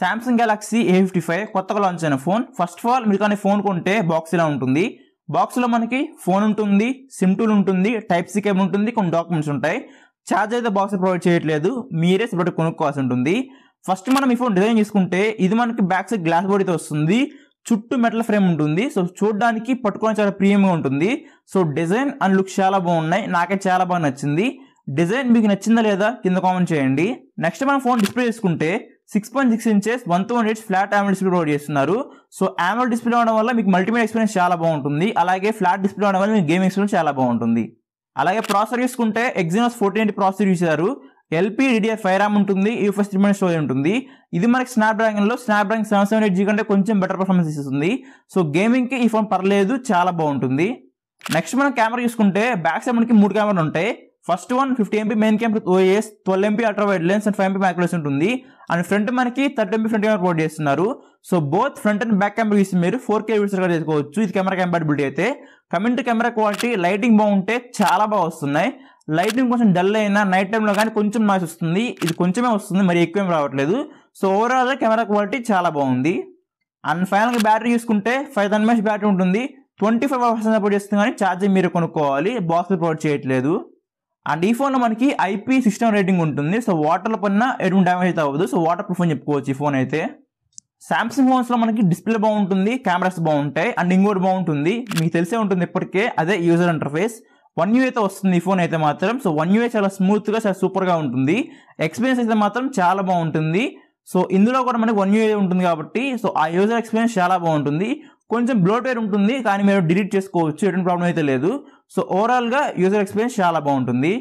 Samsung Galaxy A fifty five కొత్తగా launch అయిన phone first of all మీరు కానీ ఫోన్ కొంటే బాక్స్ ఇలా ఉంటుంది. బాక్స్లో మనకి ఫోన్ ఉంటుంది సిమ్ టూల్ ఉంటుంది టైప్ సి కేబుల్ ఉంటుంది కొన్ని డాక్యుమెంట్స్ ఉంటాయి. ఛార్జ్ అయితే బాక్స్ ప్రొవైడ్ చేయట్లేదు. మీరే సెపరేట్ కొనుక్కోవాల్సి ఉంటుంది. ఫస్ట్ మనం ఈ ఫోన్ డిజైన్ చేసుకుంటే ఇది మనకి బ్యాక్ సైడ్ గ్లాస్ బాడీతో వస్తుంది. చుట్టూ మెటల్ ఫ్రేమ్ ఉంటుంది. సో చూడడానికి పట్టుకోవడం చాలా ప్రీమియంగా ఉంటుంది. సో డిజైన్ అండ్ లుక్ చాలా బాగున్నాయి. నాకే చాలా బాగా నచ్చింది. డిజైన్ మీకు నచ్చిందా లేదా కింద కామెంట్ చేయండి. నెక్స్ట్ మనం ఫోన్ డిస్ప్లే చేసుకుంటే six point six inches one two hundred flat AMOLED display provide చేస్తున్నారు. సో ఆమెల్ డిస్ప్లే అవడం వల్ల మీకు మల్టీమీడియా ఎక్స్పీరియన్స్ చాలా బాగుంటుంది. అలాగే ఫ్లాట్ డిస్ప్లే అవడం వల్ల మీకు గేమ్ ఎక్స్పీరియన్స్ చాలా బాగుంటుంది. అలాగే ప్రాసెసర్ చూసుకుంటే ఎగ్జినోస్ ఫోర్టీన్ ప్రాసెసర్ చూసారు ఎల్పీ డిడిఆర్ ఫైవ్ ర్యామ్ ఉంటుంది. యూఎఫ్ఎస్ త్రీ స్టోరేజ్ ఉంటుంది. ఇది మనకి స్నాప్ డ్రాగన్లో Snapdragon seven seven eight G కంటే కొంచెం బెటర్ పర్ఫార్మెన్స్ ఇస్తుంది. సో గేమింగ్కి ఈ ఫోన్ పర్లేదు చాలా బాగుంటుంది. నెక్స్ట్ మనం కెమెరా చూసుకుంటే బ్యాక్ సైడ్ మనకి మూడు కెమెరాలు ఉంటాయి. First one fifty MP main camera OS twelve MP ultra wide lens and five MP macros ఉంటుంది. అండ్ ఫ్రంట్ మనకి thirty MP front camera provide చేస్తున్నారు. So both front and back camera చూసి మీరు four K videos record చేసుకోవచ్చు. ఇది camera compatibility అయితే. Coming to camera quality lighting బాగుంటే చాలా బాగా వస్తున్నాయి. లైటింగ్ కొంచెం డల్ అయినా నైట్ టైంలో కానీ కొంచెం నాయిస్ వస్తుంది. ఇది కొంచెమే వస్తుంది మరి ఎక్కువేం రావట్లేదు. సో ఓవరాల్గా కెమెరా క్వాలిటీ చాలా బాగుంది. అండ్ ఫైనల్గా బ్యాటరీ చూసుకుంటే ఫైవ్ థౌసండ్ బ్యాటరీ ఉంటుంది. ట్వంటీ ఫైవ్ అవర్స్ సపోర్ట్ చేస్తుంది కానీ ఛార్జింగ్ మీరు కొనుక్కోవాలి. బాక్స్ ప్రొవైడ్ చేయట్లేదు. అండ్ ఈ ఫోన్లో మనకి ఐపీ సిస్టమ్ రేటింగ్ ఉంటుంది. సో వాటర్లో పడిన ఎటువంటి డ్యామేజ్ అయితే అవ్వదు. సో వాటర్ ప్రూఫ్ అని చెప్పుకోవచ్చు ఈ ఫోన్ అయితే. సామ్సంగ్ ఫోన్స్లో మనకి డిస్ప్లే బాగుంటుంది కెమెరాస్ బాగుంటాయి అండ్ ఇంకోటి బాగుంటుంది. మీకు తెలిసే ఉంటుంది ఇప్పటికే అదే యూజర్ ఇంటర్ఫేస్ వన్ యూ అయితే వస్తుంది ఈ ఫోన్ అయితే మాత్రం. సో వన్ యూ చాలా స్మూత్గా చాలా సూపర్గా ఉంటుంది. ఎక్స్పీరియన్స్ అయితే మాత్రం చాలా బాగుంటుంది. సో ఇందులో కూడా మనకి వన్ యూ ఉంటుంది కాబట్టి సో ఆ యూజర్ ఎక్స్పీరియన్స్ చాలా బాగుంటుంది. కొంచెం బ్లోట్వేర్ ఉంటుంది కానీ మీరు డిలీట్ చేసుకోవచ్చు ఎటువంటి ప్రాబ్లం అయితే లేదు. సో ఓవరాల్గా యూజర్ ఎక్స్పీరియన్స్ చాలా బాగుంటుంది.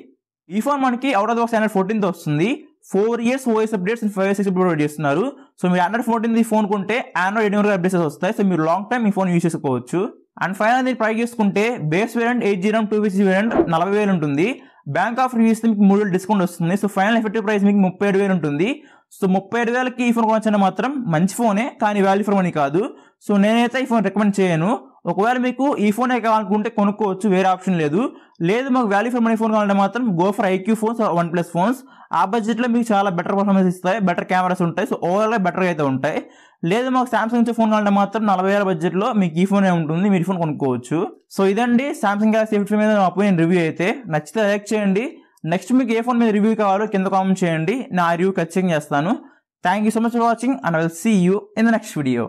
ఈ ఫోన్ మనకి out of the box hundred fourteenth వస్తుంది. Four years OS updates and five six provide చేస్తున్నారు. సో మీరు హండ్రెడ్ ఫోర్టీన్ ఈ ఫోన్ కొంటే ఆండ్రాయిడ్ ఎన్ని అప్డేట్స్ వస్తాయి. సో మీరు లాంగ్ టైం ఈ ఫోన్ యూజ్ చేసుకోవచ్చు. అండ్ ఫైనల్ దీన్ని ప్రైస్ చేసుకుంటే base variant eight zero two BC variant నలభై వేలు ఉంటుంది. బ్యాంక్ ఆఫ్ రివ్యూస్ మీకు మూడు వేలు డిస్కౌంట్ వస్తుంది. సో ఫైనల్ ఎఫెక్టివ్ ప్రైస్ మీకు ముప్పై ఏడు వేలు ఉంటుంది. సో ముప్పై ఏడు వేలకి ఈ ఫోన్ కొనొచ్చంటే మాత్రం మంచి ఫోనే కానీ వాల్యూ ఫర్ మనీ కాదు. సో నేనైతే ఈ ఫోన్ రికమెండ్ చేయను. ఒకవేళ మీకు ఈ ఫోన్ కావాలనుకుంటే కొనుక్కోవచ్చు వేరే ఆప్షన్ లేదు. లేదు మాకు వాల్యూ ఫర్ మనీ ఫోన్ కావాలంటే మాత్రం go for iQOO phones OnePlus phones ఆ బడ్జెట్లో మీకు చాలా బెటర్ పర్ఫార్మెన్స్ ఇస్తాయి బెటర్ కెమెరాస్ ఉంటాయి. సో ఓవరాల్గా బెటర్గా అయితే ఉంటాయి. లేదు మాకు సామ్సంగ్ నుంచి ఫోన్ కావాలంటే మాత్రం నలభై వేల బడ్జెట్లో మీకు ఈ ఫోనే ఉంటుంది మీరు ఫోన్ కొనుక్కోవచ్చు. సో ఇదండి సామ్సంగ్ గ్యాలక్సీ ఫిఫ్టీ మీద ఒపీనియన్ రివ్యూ అయితే. నచ్చితే లైక్ చేయండి. నెక్స్ట్ మీకు ఏ ఫోన్ మీద రివ్యూ కావాలో కింద కామెంట్ చేయండి. నా రివ్యూ ఖచ్చితంగా చేస్తాను. Thank you so much for watching and will see you in the next video